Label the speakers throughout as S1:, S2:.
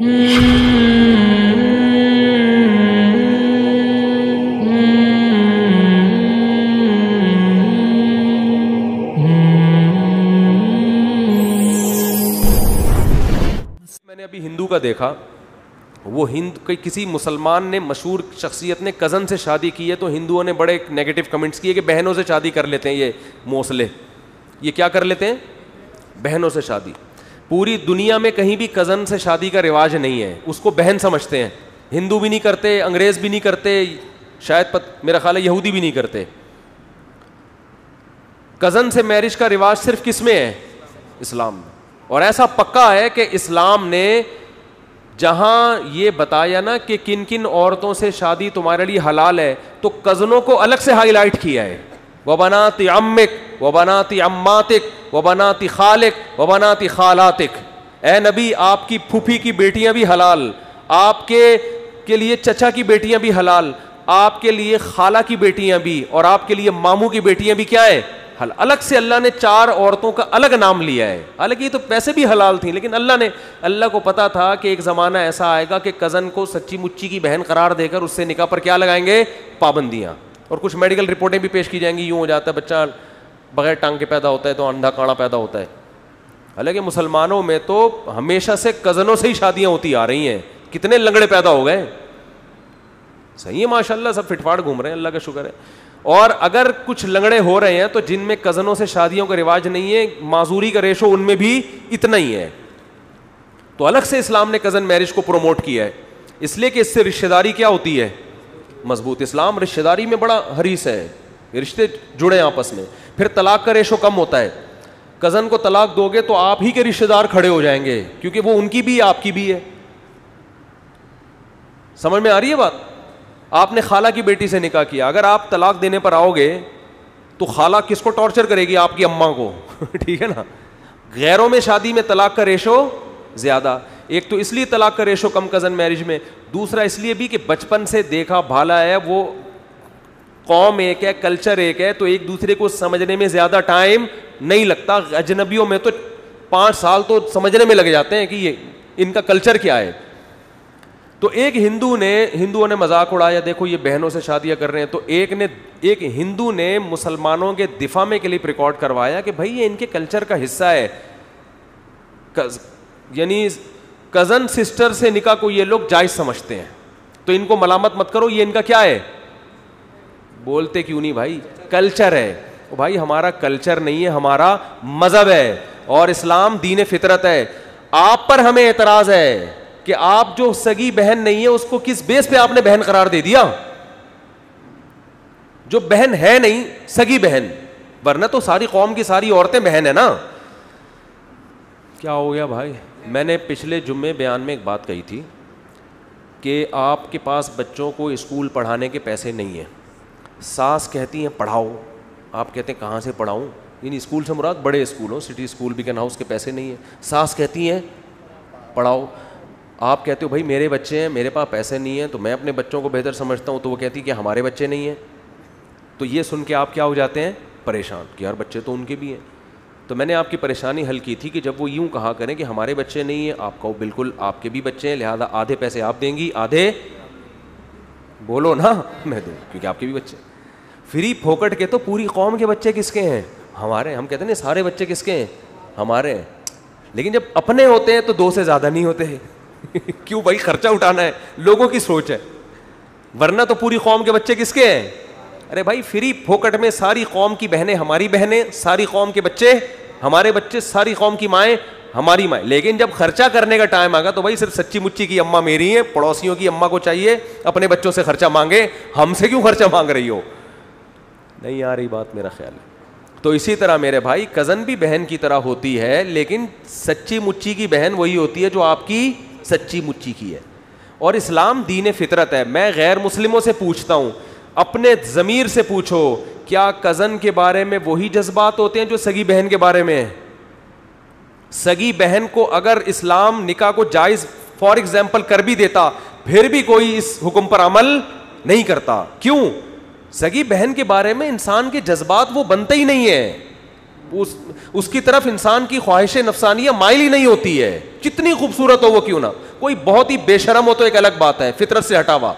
S1: मैंने अभी हिंदू का देखा। वो हिंद किसी मुसलमान ने मशहूर शख्सियत ने कज़न से शादी की है तो हिंदुओं ने बड़े नेगेटिव कमेंट्स किए कि बहनों से शादी कर लेते हैं ये मोसले। ये क्या कर लेते हैं? बहनों से शादी। पूरी दुनिया में कहीं भी कज़न से शादी का रिवाज नहीं है। उसको बहन समझते हैं। हिंदू भी नहीं करते अंग्रेज़ भी नहीं करते शायद पत, मेरा ख्याल है यहूदी भी नहीं करते। कज़न से मैरिज का रिवाज सिर्फ़ किसमें है? इस्लाम में। और ऐसा पक्का है कि इस्लाम ने जहाँ ये बताया ना कि किन किन औरतों से शादी तुम्हारे लिए हलाल है तो कज़नों को अलग से हाईलाइट किया है। वह बनाती अम्मिक वह बनाती अम्मातिक वह बनाती खालिक वह बनाती खालातिक। ए नबी, आपकी फूफी की बेटियाँ भी हलाल, आपके के लिए चचा की बेटियाँ भी हलाल, आपके लिए खाला की बेटियाँ भी और आपके लिए मामू की बेटियाँ भी क्या है? हल, अलग से अल्लाह ने चार औरतों का अलग नाम लिया है। हालाँकि ये तो पैसे भी हलाल थी, लेकिन अल्लाह ने, अल्लाह को पता था कि एक ज़माना ऐसा आएगा कि कज़न को सच्ची मुच्ची की बहन करार देकर उससे निकाह पर क्या लगाएँगे? पाबंदियाँ। और कुछ मेडिकल रिपोर्टें भी पेश की जाएँगी, यूँ हो जाता है, बच्चा बगैर टांग के पैदा होता है तो अंधा काड़ा पैदा होता है। हालाँकि मुसलमानों में तो हमेशा से कज़नों से ही शादियाँ होती आ रही हैं। कितने लंगड़े पैदा हो गए। सही है, माशाल्लाह, सब फिटफाट घूम रहे हैं, अल्लाह का शुक्र है। और अगर कुछ लंगड़े हो रहे हैं तो जिनमें कज़नों से शादियों का रिवाज नहीं है, माजूरी का रेशो उनमें भी इतना ही है। तो अलग से इस्लाम ने कज़न मैरिज को प्रोमोट किया है। इसलिए कि इससे रिश्तेदारी क्या होती है? मज़बूत इस्लाम रिश्तेदारी में बड़ा हरीस है। रिश्ते जुड़े आपस में। फिर तलाक का रेशो कम होता है। कज़न को तलाक दोगे तो आप ही के रिश्तेदार खड़े हो जाएँगे, क्योंकि वो उनकी भी, आपकी भी है। समझ में आ रही है बात? आपने खाला की बेटी से निकाह किया। अगर आप तलाक देने पर आओगे तो खाला किसको टॉर्चर करेगी? आपकी अम्मा को। ठीक है ना? गैरों में शादी में तलाक का रेशो ज़्यादा। एक तो इसलिए तलाक का रेशो कम कज़न मैरिज में, दूसरा इसलिए भी कि बचपन से देखा भाला है, वो कौम एक है, कल्चर एक है तो एक दूसरे को समझने में ज़्यादा टाइम नहीं लगता। अजनबियों में तो पाँच साल तो समझने में लग जाते हैं कि ये, इनका कल्चर क्या है। तो एक हिंदू ने, हिंदुओं ने मज़ाक उड़ाया, देखो ये बहनों से शादियाँ कर रहे हैं तो एक ने, एक हिंदू ने मुसलमानों के दिफा में के लिए रिकॉर्ड करवाया कि भाई ये इनके कल्चर का हिस्सा है। यानी कज़न सिस्टर से निका को ये लोग जायज़ समझते हैं। तो इनको मलामत मत करो, ये इनका क्या है? बोलते क्यों नहीं भाई? कल्चर है। तो भाई, हमारा कल्चर नहीं है, हमारा मज़हब है और इस्लाम दीन फितरत है। आप पर हमें एतराज़ है कि आप जो सगी बहन नहीं है, उसको किस बेस पे आपने बहन करार दे दिया? जो बहन है नहीं, सगी बहन, वरना तो सारी कौम की सारी औरतें बहन है ना। क्या हो गया भाई? मैंने पिछले जुम्मे बयान में एक बात कही थी कि आपके पास बच्चों को स्कूल पढ़ाने के पैसे नहीं हैं। सास कहती हैं, पढ़ाओ। आप कहते हैं, कहाँ से पढ़ाऊँ? इन स्कूल से मुराद बड़े स्कूल हो, सिटी स्कूल, बिकन हाउस के पैसे नहीं है। सास कहती हैं, पढ़ाओ। आप कहते हो, भाई, मेरे बच्चे हैं, मेरे पास पैसे नहीं हैं तो मैं अपने बच्चों को बेहतर समझता हूँ। तो वो कहती कि हमारे बच्चे नहीं हैं। तो ये सुन के आप क्या हो जाते हैं? परेशान कि यार, बच्चे तो उनके भी हैं। तो मैंने आपकी परेशानी हल की थी कि जब वो यूँ कहा करें कि हमारे बच्चे नहीं हैं, आपका बिल्कुल आपके भी बच्चे हैं, लिहाजा आधे पैसे आप देंगी, आधे बोलो ना, मैं दूँ, क्योंकि आपके भी बच्चे फ्री फोकट के तो पूरी कौम के बच्चे किसके हैं? हमारे, हम कहते हैं सारे बच्चे किसके हैं? हमारे हैं। लेकिन जब अपने होते हैं तो दो से ज़्यादा नहीं होते। क्यों भाई, खर्चा उठाना है, लोगों की सोच है। वरना तो पूरी कौम के बच्चे किसके हैं? अरे भाई, फ्री फोकट में सारी कौम की बहनें हमारी बहनें, सारी कौम के बच्चे हमारे बच्चे सारी कौम की माएँ, हमारी माएँ। लेकिन जब खर्चा करने का टाइम आगा तो भाई सिर्फ़ सच्ची मुच्ची की अम्मा मेरी है, पड़ोसियों की अम्मा को चाहिए, अपने बच्चों से खर्चा मांगे। हमसे क्यों खर्चा मांग रही हो? नहीं आ रही बात, मेरा ख्याल है। तो इसी तरह मेरे भाई कज़न भी बहन की तरह होती है, लेकिन सच्ची मुच्ची की बहन वही होती है जो आपकी सच्ची मुच्ची की है। और इस्लाम दीन फितरत है। मैं गैर मुस्लिमों से पूछता हूँ, अपने ज़मीर से पूछो क्या कज़न के बारे में वही जज्बात होते हैं जो सगी बहन के बारे में है? सगी बहन को अगर इस्लाम निकाह को जायज़, फॉर एग्ज़ाम्पल, कर भी देता, फिर भी कोई इस हुक्म पर अमल नहीं करता। क्यों? सगी बहन के बारे में इंसान के जज्बात वो बनते ही नहीं है। उस, उसकी तरफ़ इंसान की ख्वाहिश, नफसानिया माइल ही नहीं होती है। कितनी खूबसूरत हो वो क्यों ना? कोई बहुत ही बेशरम हो तो एक अलग बात है, फितरत से हटा हुआ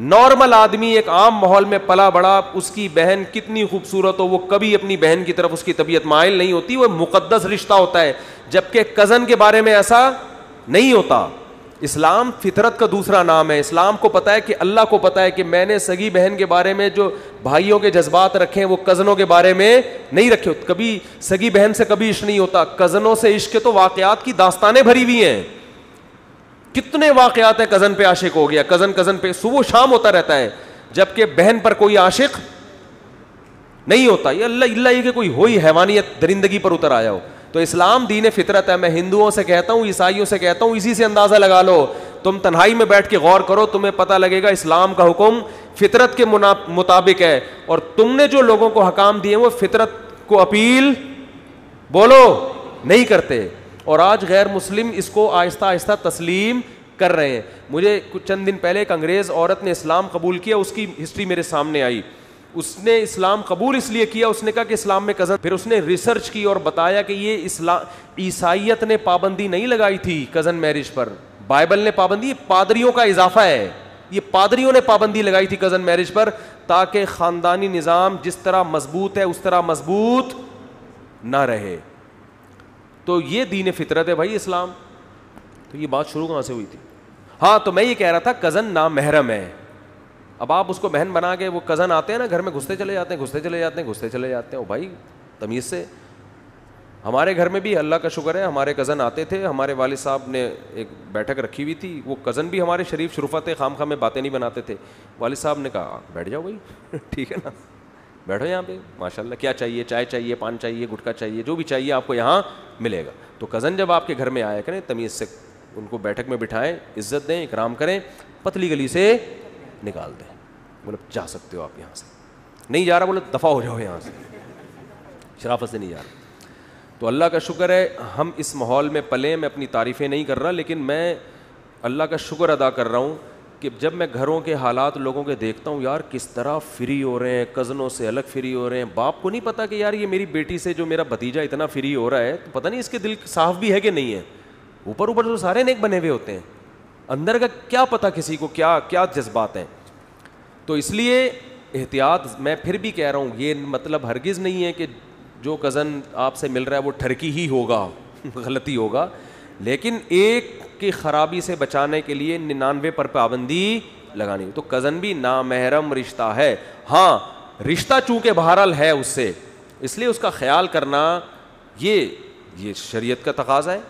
S1: नॉर्मल आदमी एक आम माहौल में पला बड़ा, उसकी बहन कितनी खूबसूरत हो, वो कभी अपनी बहन की तरफ़ उसकी तबीयत माइल नहीं होती, वो मुकद्दस रिश्ता होता है। जबकि कज़न के बारे में ऐसा नहीं होता। इस्लाम फितरत का दूसरा नाम है। इस्लाम को पता है कि अल्लाह को पता है कि मैंने सगी बहन के बारे में जो भाइयों के जज्बात रखे हैं, वो कज़नों के बारे में नहीं रखे कभी सगी बहन से कभी इश्क नहीं होता। कज़नों से इश्क तो वाकयात की दास्तानें भरी हुई हैं। कितने वाकयात हैं, कज़न पे आशिक हो गया। कज़न कज़न पे सुबह शाम होता रहता है, जबकि बहन पर कोई आशिक नहीं होता। ये अल्लाह, इल्ला ये कि कोई हो ही, हैवानियत, दरिंदगी पर उतर आया हो। तो इस्लाम दीन फितरत है, मैं हिंदुओं से कहता हूँ, ईसाइयों से कहता हूँ, इसी से अंदाज़ा लगा लो। तुम तन्हाई में बैठ के गौर करो, तुम्हें पता लगेगा इस्लाम का हुक्म फितरत के मुताबिक है। और तुमने जो लोगों को हकाम दिए वो फितरत को अपील बोलो, नहीं करते। और आज गैर मुस्लिम इसको आहिस्ता आहिस्ता तस्लीम कर रहे हैं। मुझे कुछ चंद दिन पहले एक अंग्रेज़ औरत ने इस्लाम कबूल किया, उसकी हिस्ट्री मेरे सामने आई। उसने इस्लाम कबूल इसलिए किया, उसने कहा कि इस्लाम में कज़न, फिर उसने रिसर्च की और बताया कि ये इस्लाम ईसाइत ने पाबंदी नहीं लगाई थी कज़न मैरिज पर। बाइबल ने पाबंदी पादरियों का इजाफा है। ये पादरियों ने पाबंदी लगाई थी कज़न मैरिज पर, ताकि ख़ानदानी निज़ाम जिस तरह मज़बूत है, उस तरह मज़बूत ना रहे। तो ये दीन फितरत है भाई इस्लाम। तो ये बात शुरू कहाँ से हुई थी? हाँ तो मैं ये कह रहा था, कज़न ना महरम है। अब आप उसको बहन बना के, वो कज़न आते हैं ना, घर में घुसते चले जाते हैं, घुसते चले जाते हैं, घुसते चले जाते हैं। ओ भाई, तमीज़ से। हमारे घर में भी अल्लाह का शुक्र है, हमारे कज़न आते थे, हमारे वालिद साहब ने एक बैठक रखी हुई थी। वो कज़न भी हमारे शरीफ शरुफा थे खाम खाम में बातें नहीं बनाते थे। वालिद साहब ने कहा बैठ जाओ भाई। ठीक है ना? बैठो यहाँ पे, माशाल्लाह, क्या चाहिए, चाय चाहिए, पान चाहिए गुटका चाहिए, जो भी चाहिए आपको यहाँ मिलेगा। तो कज़न जब आपके घर में आया करें, तमीज़ से उनको बैठक में बिठाएँ, इज़्ज़त दें, इकराम करें, पतली गली से निकाल दें। बोले, जा सकते हो आप यहाँ से। नहीं जा रहा, बोले, दफ़ा हो जाओ यहाँ से। शराफत से नहीं जा रहा। तो अल्लाह का शुक्र है, हम इस माहौल में पले मैं अपनी तारीफ़ें नहीं कर रहा, लेकिन मैं अल्लाह का शुक्र अदा कर रहा हूँ कि जब मैं घरों के हालात लोगों के देखता हूँ, यार किस तरह फ्री हो रहे हैं कज़नों से अलग फ्री हो रहे हैं। बाप को नहीं पता कि यार ये मेरी बेटी से जो मेरा भतीजा इतना फ्री हो रहा है तो पता नहीं इसके दिल साफ़ भी है कि नहीं है। ऊपर ऊपर तो सारे नेक बने हुए होते हैं। अंदर का क्या पता किसी को क्या क्या जज्बात हैं। तो इसलिए एहतियात मैं फिर भी कह रहा हूँ, ये मतलब हरगिज़ नहीं है कि जो कज़न आपसे मिल रहा है वो ठरकी ही होगा, गलती होगा। लेकिन एक की ख़राबी से बचाने के लिए निन्यानवे पर पाबंदी लगानी। तो कज़न भी नामहरम रिश्ता है। हाँ रिश्ता चूँकि बहरहाल है उससे, इसलिए उसका ख्याल करना ये ये शरीयत का तकाजा है।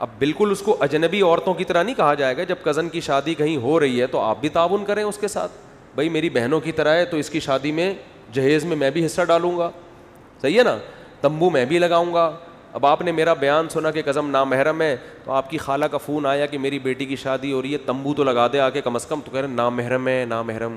S1: अब बिल्कुल उसको अजनबी औरतों की तरह नहीं कहा जाएगा, जब कज़न की शादी कहीं हो रही है तो आप भी ताउन करें उसके साथ। भाई, मेरी बहनों की तरह है तो इसकी शादी में जहेज़ में मैं भी हिस्सा डालूँगा। सही है ना? तंबू मैं भी लगाऊँगा। अब आपने मेरा बयान सुना कि कज़म नामहरम है तो आपकी खाला का फ़ोन आया कि मेरी बेटी की शादी हो रही है, तंबू तो लगा दे आके कम अज़ कम। तो कह रहे, नामहरम है, नामहरम।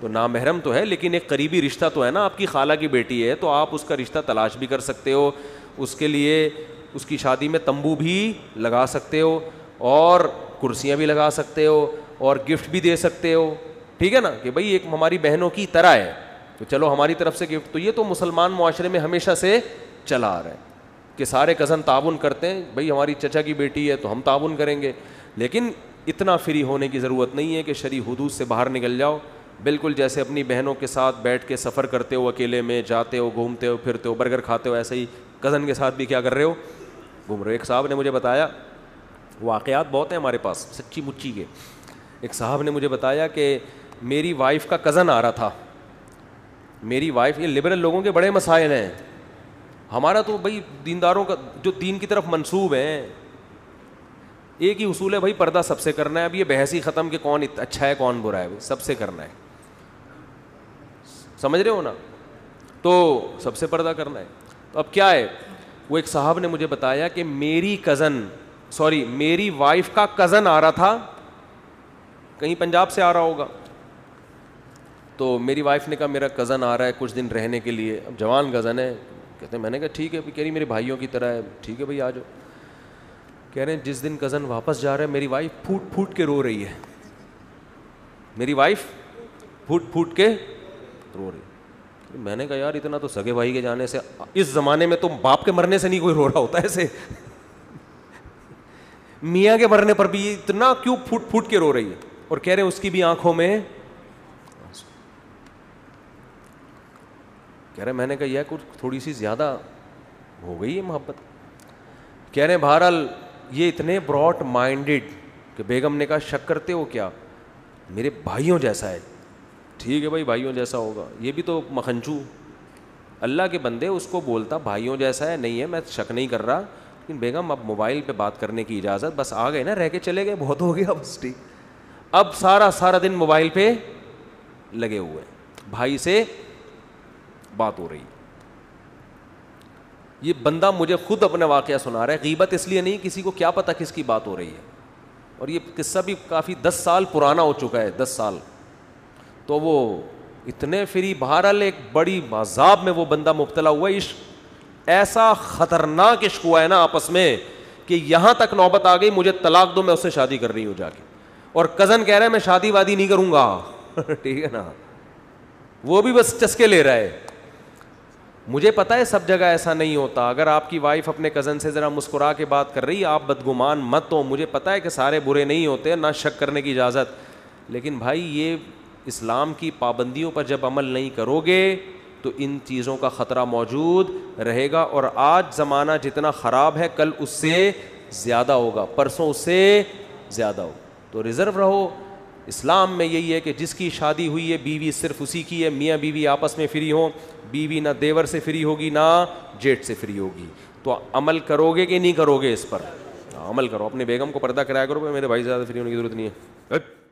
S1: तो नामहरम तो है, लेकिन एक करीबी रिश्ता तो है ना, आपकी खाला की बेटी है तो आप उसका रिश्ता तलाश भी कर सकते हो। उसके लिए उसकी शादी में तंबू भी लगा सकते हो, और कुर्सियाँ भी लगा सकते हो, और गिफ्ट भी दे सकते हो। ठीक है ना? कि भाई एक हमारी बहनों की तरह है। तो चलो हमारी तरफ़ से गिफ्ट तो ये तो मुसलमान माशरे में हमेशा से चला आ रहा है। कि सारे कज़न ताउन करते हैं, भाई, हमारी चचा की बेटी है तो हम ताउन करेंगे। लेकिन इतना फ्री होने की ज़रूरत नहीं है कि शरी हदूद से बाहर निकल जाओ। बिल्कुल जैसे अपनी बहनों के साथ बैठ के सफ़र करते हो, अकेले में जाते हो, घूमते हो, फिरते हो, बर्गर खाते हो, ऐसे ही कज़न के साथ भी क्या कर रहे हो? घूम रहे हो एक साहब ने मुझे बताया वाक़ात बहुत हैं हमारे पास, सच्ची मुच्ची के। एक साहब ने मुझे बताया कि मेरी वाइफ का कज़न आ रहा था। मेरी वाइफ ये लिबरल लोगों के बड़े मसाइल हैं। हमारा तो भाई दीनदारों का, जो दीन की तरफ़ मंसूब हैं, एक ही उसूल है, भाई पर्दा सबसे करना है। अब ये बहस ही ख़त्म कि कौन अच्छा है, कौन बुरा है सबसे करना है। समझ रहे हो ना? तो सबसे पर्दा करना है। तो अब क्या है? वो एक साहब ने मुझे बताया कि मेरी कज़न सॉरी मेरी वाइफ का कज़न आ रहा था। कहीं पंजाब से आ रहा होगा। तो मेरी वाइफ ने कहा, मेरा कज़न आ रहा है कुछ दिन रहने के लिए। अब जवान कज़न है कहते हैं, मैंने कहा, ठीक है, कह रही, मेरे भाइयों की तरह है, ठीक है, भाई, आ जाओ। कह रहे हैं, जिस दिन कज़न वापस जा रहा है, मेरी वाइफ फूट फूट के रो रही है। मेरी वाइफ फूट फूट के रो रही, मैंने कहा, यार, इतना तो सगे भाई के जाने से, इस ज़माने में तो बाप के मरने से नहीं कोई रो रहा होता ऐसे। मियाँ के मरने पर भी इतना क्यों फूट फूट के रो रही है? और कह रहे हैं, उसकी भी आँखों में कह रहे, मैंने कहा, यह कुछ थोड़ी सी ज़्यादा हो गई है मोहब्बत। कह रहे, बहरहाल, ये इतने ब्रॉड माइंडेड कि बेगम ने कहा, शक करते हो क्या? मेरे भाइयों जैसा है। ठीक है भाई, भाइयों जैसा होगा। ये भी तो मखनचू। अल्लाह के बंदे उसको बोलता, भाइयों जैसा है, नहीं है, मैं शक नहीं कर रहा। लेकिन बेगम, अब मोबाइल पे बात करने की इजाज़त, बस आ गए ना, रह के चले गए, बहुत हो गया बस ठीक अब सारा सारा दिन मोबाइल पे लगे हुए भाई से बात हो रही। ये बंदा मुझे खुद अपने वाक़ सुना रहा है, गीबत इसलिए नहीं किसी को क्या पता किसकी बात हो रही है। और ये किस्सा भी काफ़ी दस साल पुराना हो चुका है, दस साल। तो वो इतने फिरी बहरहाल एक बड़ी मजाब में वो बंदा मुबतला हुआ इश्क ऐसा ख़तरनाक इश्क हुआ है ना आपस में कि यहाँ तक नौबत आ गई, मुझे तलाक दो, मैं उससे शादी कर रही हूँ जाके। और कज़न कह रहा है, मैं शादी वादी नहीं करूँगा। ठीक है ना? वो भी बस चस्के ले रहा है। मुझे पता है सब जगह ऐसा नहीं होता। अगर आपकी वाइफ अपने कज़न से ज़रा मुस्कुरा के बात कर रही, आप बदगुमान मत हो। मुझे पता है कि सारे बुरे नहीं होते ना शक करने की इजाज़त। लेकिन भाई, ये इस्लाम की पाबंदियों पर जब अमल नहीं करोगे तो इन चीज़ों का ख़तरा मौजूद रहेगा और आज ज़माना जितना ख़राब है, कल उससे ज़्यादा होगा, परसों उससे ज़्यादा हो तो रिज़र्व रहो इस्लाम में यही है कि जिसकी शादी हुई है, बीवी सिर्फ़ उसी की है। मियाँ बीवी आपस में फ्री हों, बीवी ना देवर से फ्री होगी, ना जेठ से फ्री होगी। तो अमल करोगे कि नहीं करोगे इस पर? अमल करो, अपने बेगम को पर्दा कराया करो, मेरे भाई ज़्यादा फ्री होने की ज़रूरत नहीं है।